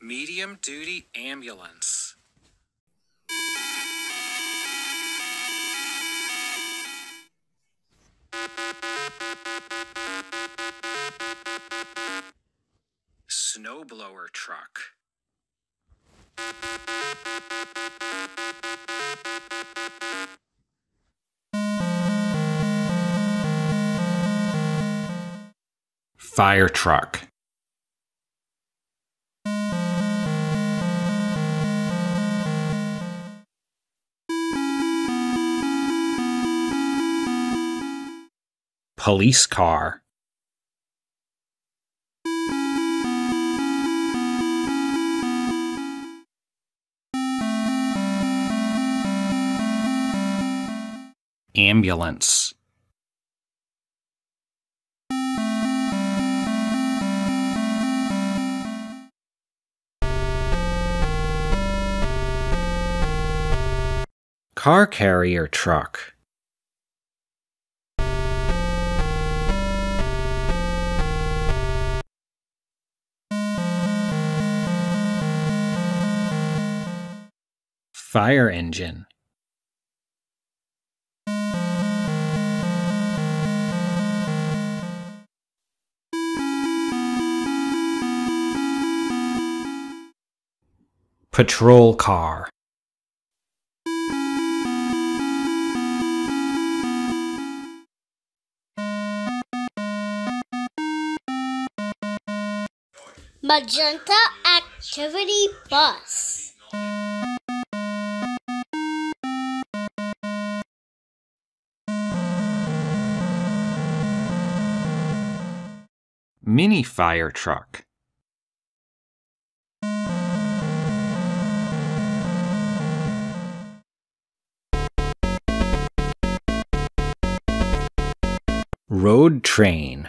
Medium duty ambulance. Snowblower truck. Fire truck. Police car. Ambulance. Car carrier truck. Fire engine. Patrol car. Magenta Activity Bus. Mini fire truck. Road train.